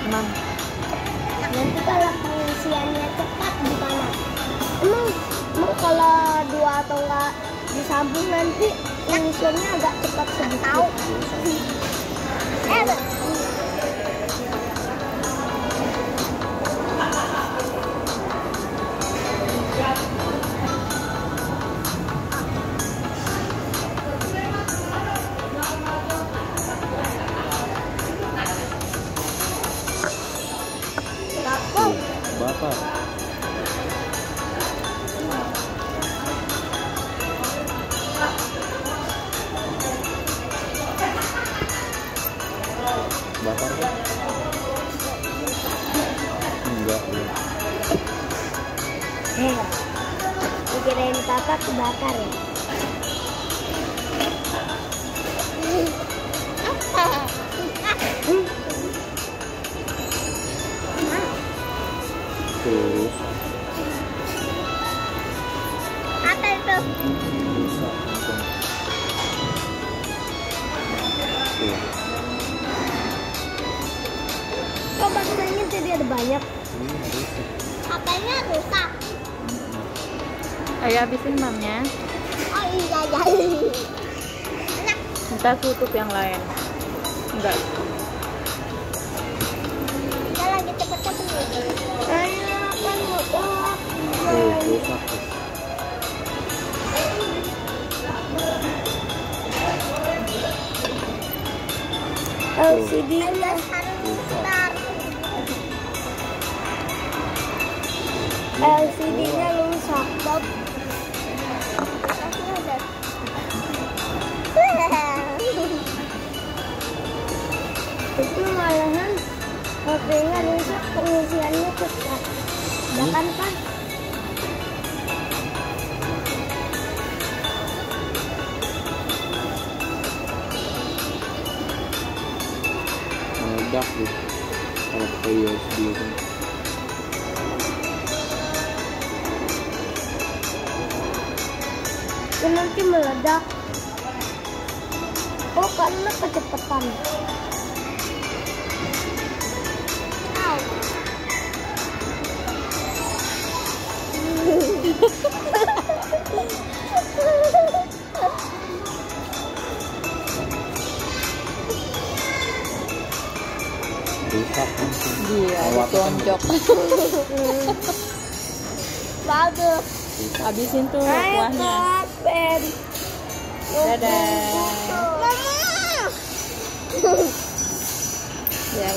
Emang. Nanti kalau pengisiannya cepat gimana? Emang, emang kalau dua atau enggak disambung nanti pengisiannya agak cepat sedikit. Tahu. Bakar. Bakar kan? Enggak, ya. Dikirain papa kebakar ya? Tuh, Apa itu? Kok baksanya jadi ada banyak? rusak. Katanya rusak. Ayo habisin mamnya. Oh iya jadi. Enak. Kita tutup yang lain. Enggak. Tuh. LCD-nya harus besar. LCD-nya rusak. Bob. Itu malahan HP-nya rusak, pengisiannya cepat. Ya kan, Pak? Meledak tuh. Kalau pakai USB kan. Ya nanti meledak. Oh, karena kecepatan. Rusak. Iya, ditonjok. Bagus. Habisin tuh Ayo, kuahnya. Dadah. Mama. Ya.